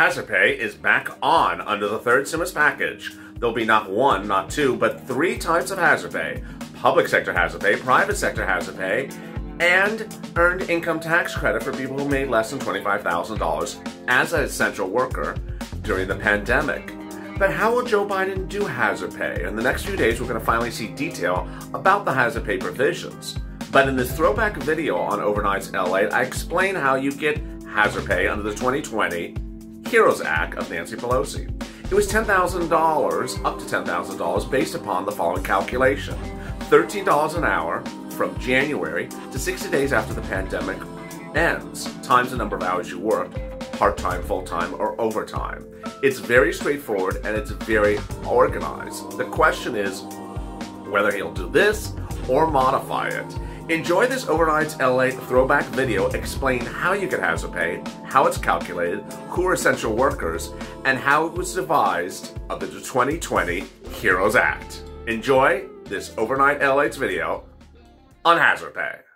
Hazard Pay is back on under the third stimulus package. There'll be not one, not two, but three types of hazard pay public sector hazard pay, private sector hazard pay, and earned income tax credit for people who made less than $25,000 as an essential worker during the pandemic. But how will Joe Biden do hazard pay? In the next few days, we're going to finally see detail about the hazard pay provisions. But in this throwback video on Overnights LA, I explain how you get hazard pay under the 2020 HEROES Act of Nancy Pelosi. It was $10,000, up to $10,000, based upon the following calculation $13 an hour from January to 60 days after the pandemic ends, times the number of hours you worked, part time, full time, or overtime. It's very straightforward and it's very organized. The question is whether he'll do this or modify it. Enjoy this Overnights LA throwback video explain how you get hazard pay, how it's calculated, who are essential workers, and how it was devised under the 2020 HEROES Act. Enjoy this Overnight LA's video on hazard pay.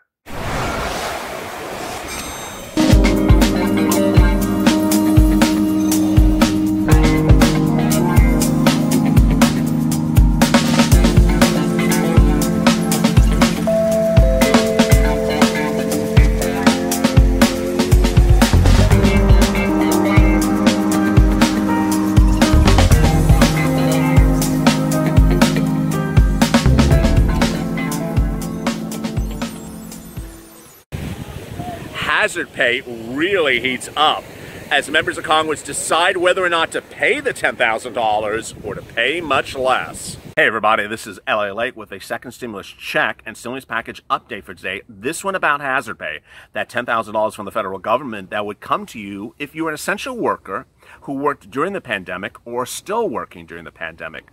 Hazard pay really heats up as members of Congress decide whether or not to pay the $10,000 or to pay much less. Hey everybody, this is LALATE with a second stimulus check and stimulus package update for today. This one about hazard pay, that $10,000 from the federal government that would come to you if you're an essential worker who worked during the pandemic or still working during the pandemic.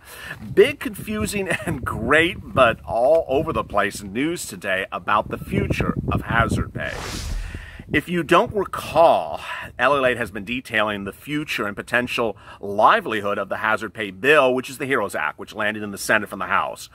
Big, confusing, and great, but all over the place news today about the future of hazard pay. If you don't recall, LA has been detailing the future and potential livelihood of the hazard pay bill, which is the HEROES Act, which landed in the Senate from the House.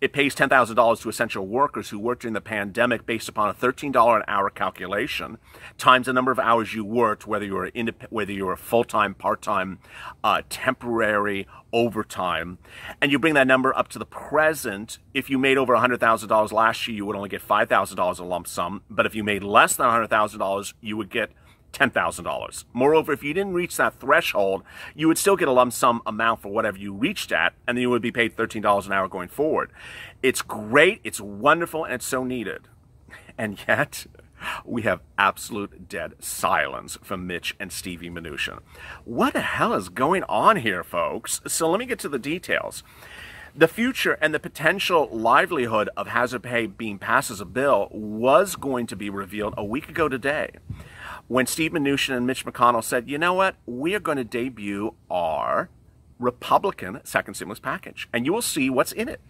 It pays $10,000 to essential workers who worked during the pandemic based upon a $13 an hour calculation times the number of hours you worked, whether you were indep- whether you were full-time, part-time, uh, temporary, overtime, and you bring that number up to the present. If you made over $100,000 last year, you would only get $5,000 a lump sum, but if you made less than $100,000, you would get $10,000. Moreover, if you didn't reach that threshold, you would still get a lump sum amount for whatever you reached at, and then you would be paid $13 an hour going forward. It's great, it's wonderful, and it's so needed. And yet, we have absolute dead silence from Mitch and Stevie Mnuchin. What the hell is going on here, folks? So let me get to the details. The future and the potential livelihood of hazard pay being passed as a bill was going to be revealed a week ago today when Steve Mnuchin and Mitch McConnell said, you know what, we are going to debut our Republican second stimulus package, and you will see what's in it.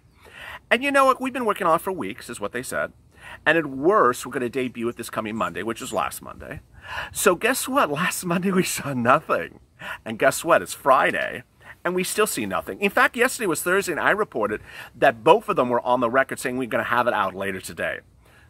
And you know what, we've been working on it for weeks, is what they said. And at worst, we're going to debut it this coming Monday, which is last Monday. So guess what? Last Monday we saw nothing. And guess what? It's Friday and we still see nothing. In fact, yesterday was Thursday, and I reported that both of them were on the record saying we're going to have it out later today.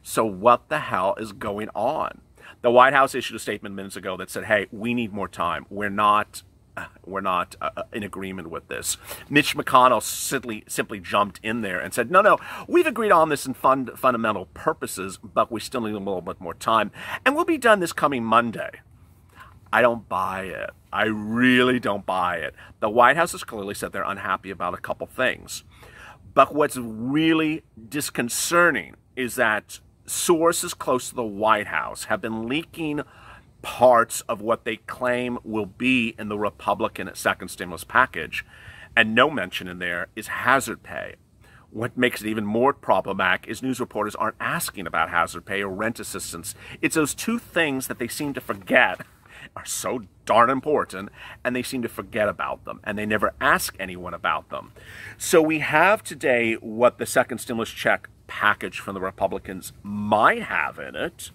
So, what the hell is going on? The White House issued a statement minutes ago that said, "Hey, we need more time. We're not." We're not uh, uh, in agreement with this. Mitch McConnell simply simply jumped in there and said, "No, no, we've agreed on this in fund, fundamental purposes, but we still need a little bit more time, and we'll be done this coming Monday." I don't buy it. I really don't buy it. The White House has clearly said they're unhappy about a couple things. But what's really disconcerting is that sources close to the White House have been leaking parts of what they claim will be in the Republican second stimulus package. And no mention in there is hazard pay. What makes it even more problematic is news reporters aren't asking about hazard pay or rent assistance. It's those two things that they seem to forget are so darn important and they seem to forget about them and they never ask anyone about them. So we have today what the second stimulus check package from the Republicans might have in it,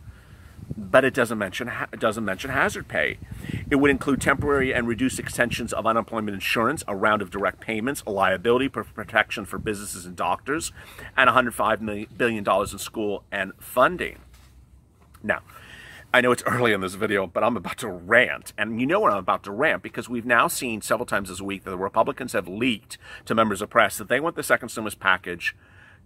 but it doesn't mention it doesn't mention hazard pay. It would include temporary and reduced extensions of unemployment insurance, a round of direct payments, a liability protection for businesses and doctors, and 105 billion dollars in school and funding. Now, I know it's early in this video, but I'm about to rant. And you know what I'm about to rant because we've now seen several times this week that the Republicans have leaked to members of press that they want the second stimulus package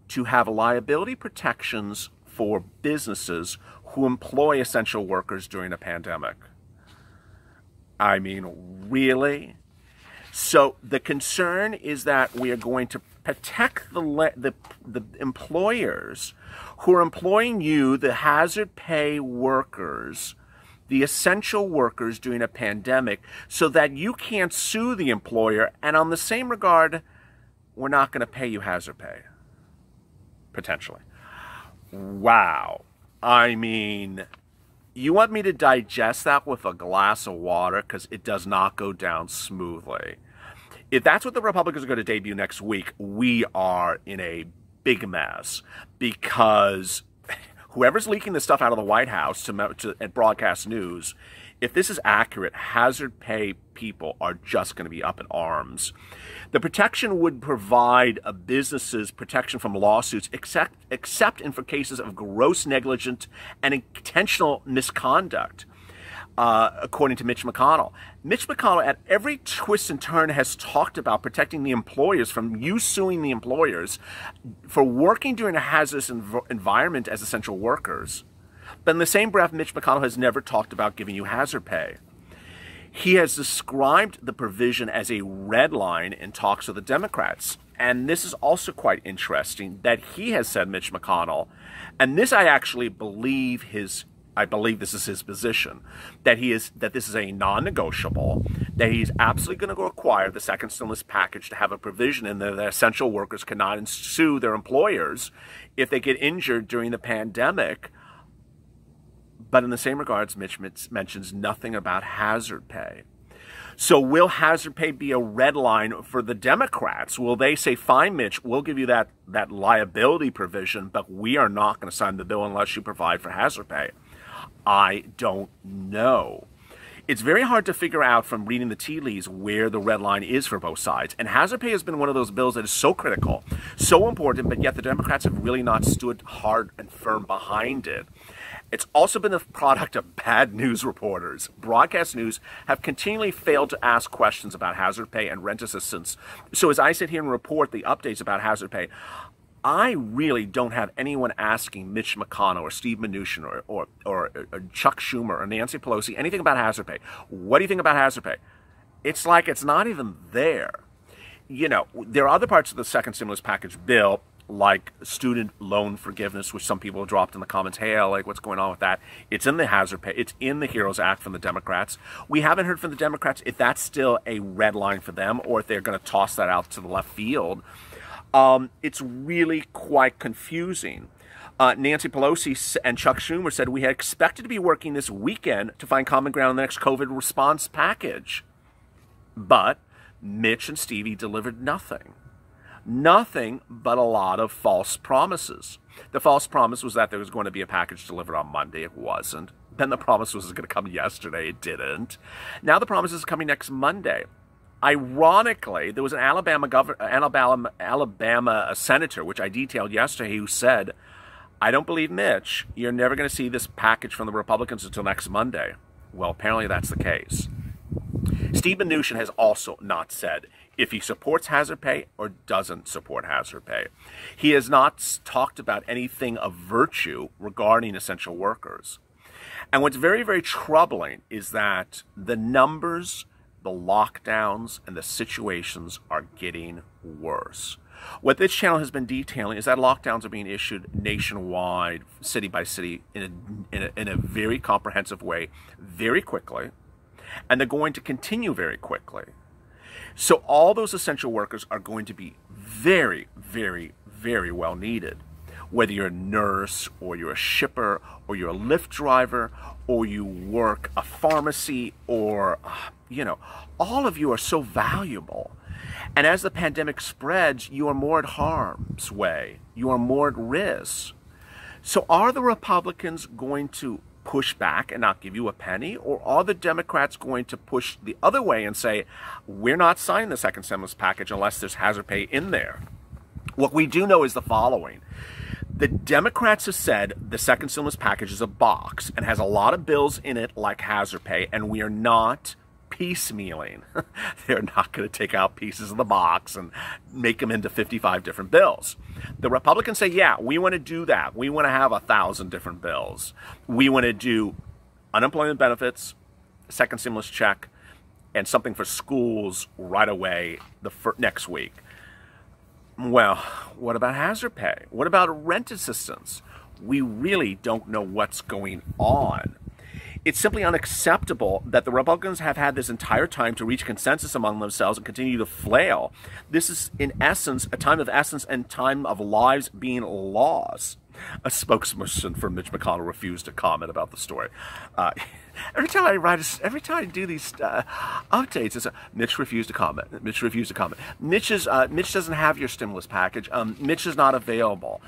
to have liability protections for businesses who employ essential workers during a pandemic. I mean, really? So the concern is that we are going to protect the, the, the employers who are employing you, the hazard pay workers, the essential workers during a pandemic, so that you can't sue the employer. And on the same regard, we're not going to pay you hazard pay. Potentially. Wow. I mean, you want me to digest that with a glass of water because it does not go down smoothly if that's what the Republicans are going to debut next week, we are in a big mess because whoever's leaking this stuff out of the White House to, to at broadcast news, if this is accurate, hazard pay people are just going to be up in arms. The protection would provide a businesses protection from lawsuits, except except in for cases of gross negligence and intentional misconduct uh, according to Mitch McConnell. Mitch McConnell, at every twist and turn, has talked about protecting the employers from you suing the employers for working during a hazardous env- environment as essential workers. But in the same breath, Mitch McConnell has never talked about giving you hazard pay. He has described the provision as a red line in talks with the Democrats. And this is also quite interesting that he has said, Mitch McConnell, and this I actually believe his I believe this is his position that he is that this is a non-negotiable that he's absolutely going to require the second stimulus package to have a provision in there that essential workers cannot sue their employers if they get injured during the pandemic. But in the same regards, Mitch mentions nothing about hazard pay. So will hazard pay be a red line for the Democrats? Will they say, fine, Mitch, we'll give you that, that liability provision, but we are not going to sign the bill unless you provide for hazard pay? I don't know. It's very hard to figure out from reading the tea leaves where the red line is for both sides. And hazard pay has been one of those bills that is so critical, so important, but yet the Democrats have really not stood hard and firm behind it. It's also been the product of bad news reporters. Broadcast news have continually failed to ask questions about hazard pay and rent assistance. So as I sit here and report the updates about hazard pay, I really don't have anyone asking Mitch McConnell or Steve Mnuchin or, or, or, or, Chuck Schumer or Nancy Pelosi anything about hazard pay. What do you think about hazard pay? It's like it's not even there. You know, there are other parts of the second stimulus package bill, like student loan forgiveness, which some people dropped in the comments. Hey, like, what's going on with that? It's in the hazard pay. It's in the HEROES Act from the Democrats. We haven't heard from the Democrats if that's still a red line for them or if they're going to toss that out to the left field um, it's really quite confusing. Uh, Nancy Pelosi and Chuck Schumer said we had expected to be working this weekend to find common ground on the next COVID response package. But Mitch and Stevie delivered nothing. Nothing but a lot of false promises. The false promise was that there was going to be a package delivered on Monday. It wasn't. Then the promise was going to come yesterday. It didn't. Now the promise is coming next Monday. Ironically, there was an Alabama governor, Alabama, Alabama uh, senator, which I detailed yesterday, who said, "I don't believe Mitch. You're never going to see this package from the Republicans until next Monday." Well, apparently that's the case. Steve Mnuchin has also not said if he supports hazard pay or doesn't support hazard pay. He has not talked about anything of virtue regarding essential workers. And what's very, very troubling is that the numbers the lockdowns and the situations are getting worse. What this channel has been detailing is that lockdowns are being issued nationwide, city by city, in a, in a, in a very comprehensive way, very quickly, and they're going to continue very quickly. So all those essential workers are going to be very, very, very well needed whether you're a nurse or you're a shipper or you're a Lyft driver or you work a pharmacy or, you know, all of you are so valuable. And as the pandemic spreads, you are more at harm's way. You are more at risk. So are the Republicans going to push back and not give you a penny? Or are the Democrats going to push the other way and say, we're not signing the second stimulus package unless there's hazard pay in there? What we do know is the following The Democrats have said the second stimulus package is a box and has a lot of bills in it, like hazard pay, and we are not piecemealing. They're not going to take out pieces of the box and make them into 55 different bills. The Republicans say, yeah, we want to do that. We want to have a thousand different bills. We want to do unemployment benefits, second stimulus check, and something for schools right away the next week. Well, what about hazard pay? What about rent assistance? We really don't know what's going on. It's simply unacceptable that the Republicans have had this entire time to reach consensus among themselves and continue to flail. This is, in essence, a time of essence and time of lives being lost. A spokesperson for Mitch McConnell refused to comment about the story. Uh, every time I write, a, every time I do these uh, updates, it's a, Mitch refused to comment. Mitch refused to comment. Mitch is uh, Mitch doesn't have your stimulus package. Um, Mitch is not available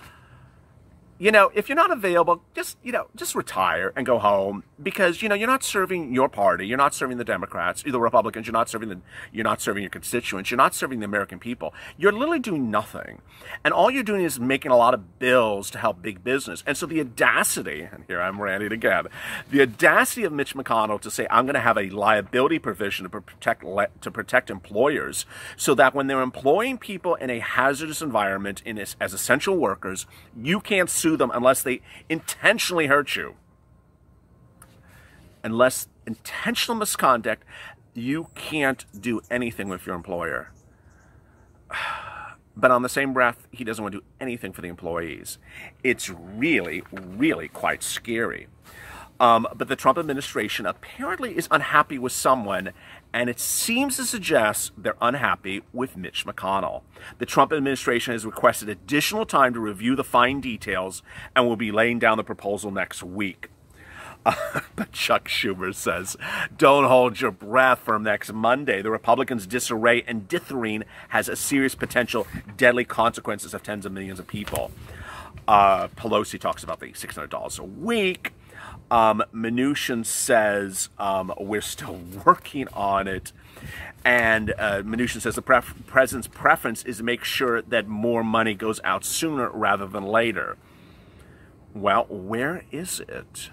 you know, if you're not available, just, you know, just retire and go home because, you know, you're not serving your party. You're not serving the Democrats, the Republicans. You're not serving the, you're not serving your constituents. You're not serving the American people. You're literally doing nothing. And all you're doing is making a lot of bills to help big business. And so the audacity, and here I'm ranting again, the audacity of Mitch McConnell to say, I'm going to have a liability provision to protect, to protect employers so that when they're employing people in a hazardous environment in as essential workers, you can't sue sue them unless they intentionally hurt you. Unless intentional misconduct, you can't do anything with your employer. But on the same breath, he doesn't want to do anything for the employees. It's really, really quite scary. Um, but the Trump administration apparently is unhappy with someone, and it seems to suggest they're unhappy with Mitch McConnell. The Trump administration has requested additional time to review the fine details and will be laying down the proposal next week. Uh, but Chuck Schumer says, don't hold your breath for next Monday. The Republicans' disarray and dithering has a serious potential deadly consequences of tens of millions of people. Uh, Pelosi talks about the $600 a week. Um, Mnuchin says um, we're still working on it. And uh, Mnuchin says the pref- president's preference is to make sure that more money goes out sooner rather than later. Well, where is it?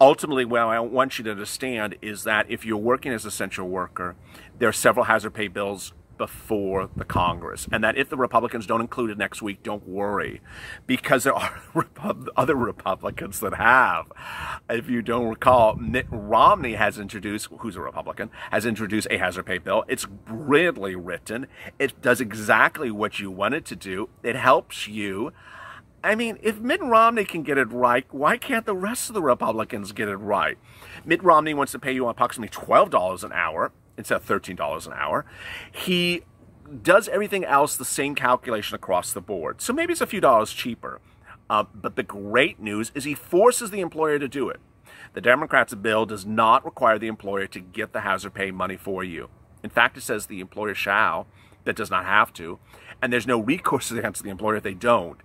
Ultimately, what I want you to understand is that if you're working as a essential worker, there are several hazard pay bills before the Congress. And that if the Republicans don't include it next week, don't worry, because there are other Republicans that have. If you don't recall, Mitt Romney has introduced, who's a Republican, has introduced a hazard pay bill. It's brilliantly written. It does exactly what you want it to do. It helps you. I mean, if Mitt Romney can get it right, why can't the rest of the Republicans get it right? Mitt Romney wants to pay you approximately $12 an hour instead of $13 an hour. He does everything else the same calculation across the board. So maybe it's a few dollars cheaper. Uh, but the great news is he forces the employer to do it. The Democrats' bill does not require the employer to get the hazard pay money for you. In fact, it says the employer shall, that does not have to, and there's no recourse against the employer if they don't.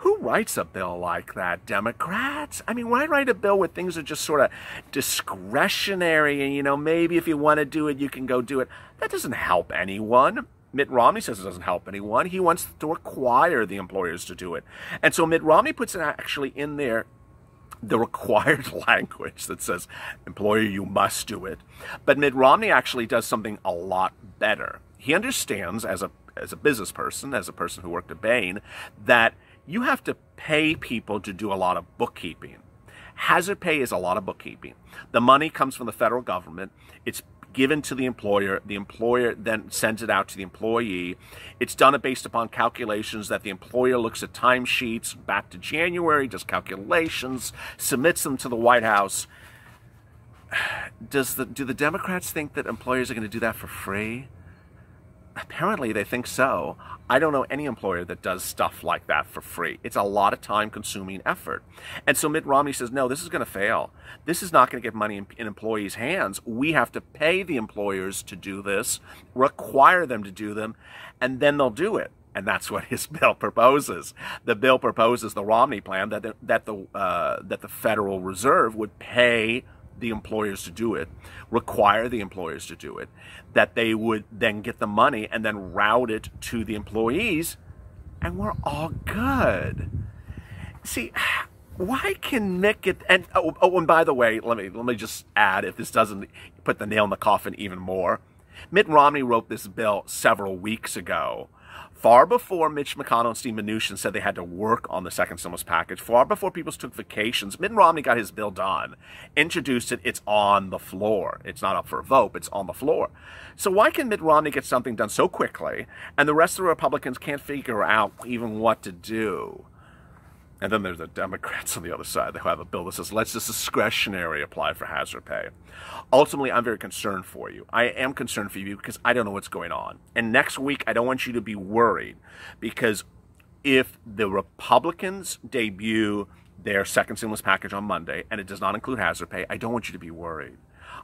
Who writes a bill like that? Democrats? I mean, why write a bill where things are just sort of discretionary and, you know, maybe if you want to do it, you can go do it? That doesn't help anyone. Mitt Romney says it doesn't help anyone. He wants to require the employers to do it. And so Mitt Romney puts it actually in there the required language that says, employer, you must do it. But Mitt Romney actually does something a lot better. He understands as a as a business person, as a person who worked at Bain, that you have to pay people to do a lot of bookkeeping. Hazard pay is a lot of bookkeeping. The money comes from the federal government. It's given to the employer. The employer then sends it out to the employee. It's done based upon calculations that the employer looks at timesheets back to January, does calculations, submits them to the White House. Does the, do the Democrats think that employers are going to do that for free? Apparently, they think so. I don't know any employer that does stuff like that for free. It's a lot of time consuming effort. And so Mitt Romney says, no, this is going to fail. This is not going to get money in, in, employees' hands. We have to pay the employers to do this, require them to do them, and then they'll do it. And that's what his bill proposes. The bill proposes the Romney plan that the, that the uh, that the Federal Reserve would pay the employers to do it, require the employers to do it, that they would then get the money and then route it to the employees, and we're all good. see, why can Mick get and oh, oh, and by the way, let me let me just add if this doesn't put the nail in the coffin even more. Mitt Romney wrote this bill several weeks ago, far before Mitch McConnell and Steve Mnuchin said they had to work on the second stimulus package, far before people took vacations. Mitt Romney got his bill done, introduced it, it's on the floor. It's not up for a vote, it's on the floor. So why can Mitt Romney get something done so quickly, and the rest of the Republicans can't figure out even what to do? And then there's the Democrats on the other side who have a bill that says, let's just discretionary apply for hazard pay. Ultimately, I'm very concerned for you. I am concerned for you because I don't know what's going on. And next week, I don't want you to be worried because if the Republicans debut their second stimulus package on Monday and it does not include hazard pay, I don't want you to be worried.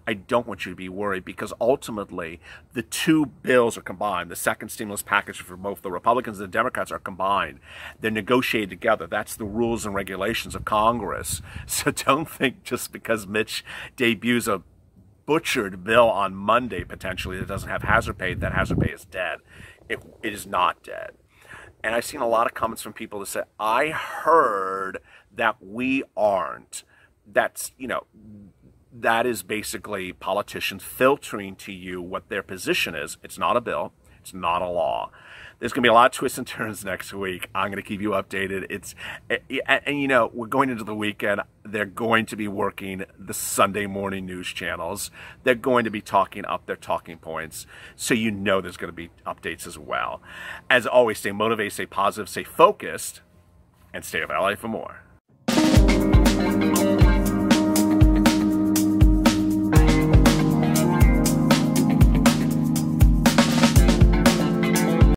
I don't want you to be worried because ultimately the two bills are combined. The second stimulus package for both the Republicans and the Democrats are combined. They're negotiated together. That's the rules and regulations of Congress. So don't think just because Mitch debuts a butchered bill on Monday potentially that doesn't have hazard pay, that hazard pay is dead. It, it is not dead. And I've seen a lot of comments from people that say, I heard that we aren't. That's, you know, that is basically politicians filtering to you what their position is. It's not a bill. It's not a law. There's going to be a lot of twists and turns next week. I'm going to keep you updated. It's and, and, you know we're going into the weekend. They're going to be working the Sunday morning news channels. They're going to be talking up their talking points, so you know there's going to be updates as well. As always, stay motivated, stay positive, stay focused, and stay of LA for more.